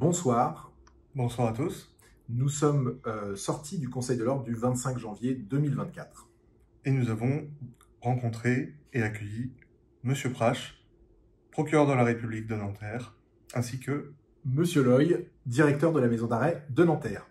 Bonsoir. Bonsoir à tous. Nous sommes euh, sortis du Conseil de l'Ordre du 25 janvier 2024. Et nous avons rencontré et accueilli Monsieur Prache, procureur de la République de Nanterre, ainsi que Monsieur Loy, directeur de la maison d'arrêt de Nanterre.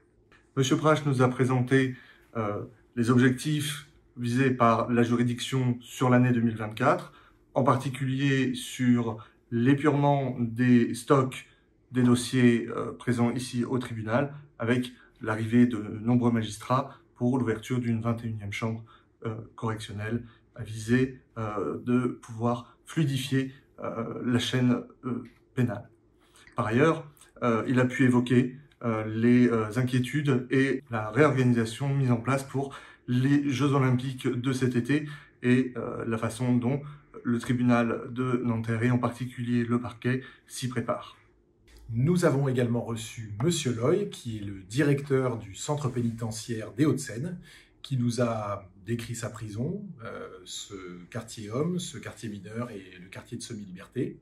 Monsieur Prache nous a présenté euh, les objectifs visés par la juridiction sur l'année 2024, en particulier sur l'épurement des stocks des dossiers euh, présents ici au tribunal, avec l'arrivée de nombreux magistrats pour l'ouverture d'une 21e chambre euh, correctionnelle à viser euh, de pouvoir fluidifier la chaîne pénale. Par ailleurs, il a pu évoquer les inquiétudes et la réorganisation mise en place pour les Jeux olympiques de cet été et la façon dont le tribunal de Nanterre et en particulier le parquet s'y prépare. Nous avons également reçu Monsieur Loy, qui est le directeur du centre pénitentiaire des Hauts-de-Seine, qui nous a décrit sa prison, euh, ce quartier homme, ce quartier mineur et le quartier de semi-liberté.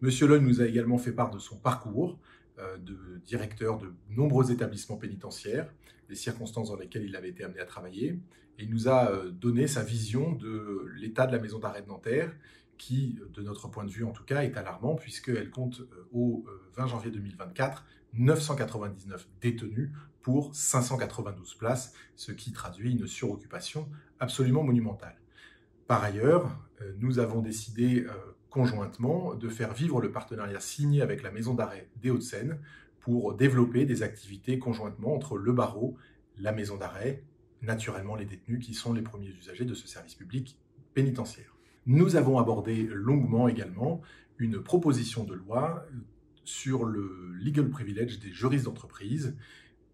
Monsieur Loy nous a également fait part de son parcours euh, de directeur de nombreux établissements pénitentiaires, des circonstances dans lesquelles il avait été amené à travailler, et il nous a euh, donné sa vision de l'état de la maison d'arrêt de Nanterre, qui, de notre point de vue en tout cas, est alarmant puisqu'elle compte euh, au 20 euh, janvier 2024 999 détenus pour 592 places, ce qui traduit une suroccupation absolument monumentale. Par ailleurs, euh, nous avons décidé conjointement de faire vivre le partenariat signé avec la maison d'arrêt des Hauts-de-Seine pour développer des activités conjointement entre le barreau, la maison d'arrêt, naturellement les détenus qui sont les premiers usagers de ce service public pénitentiaire. Nous avons abordé longuement également une proposition de loi sur le legal privilege des juristes d'entreprise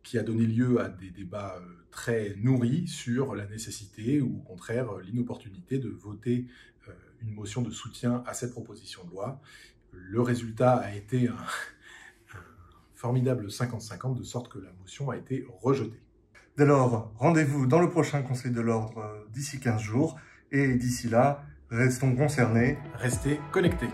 qui a donné lieu à des débats euh, très nourris sur la nécessité ou au contraire l'inopportunité de voter euh, une motion de soutien à cette proposition de loi. Le résultat a été un, formidable 50-50 de sorte que la motion a été rejetée. Dès lors, rendez-vous dans le prochain Conseil de l'Ordre euh, d'ici 15 jours et d'ici là, Restons concernés. Restez connectés.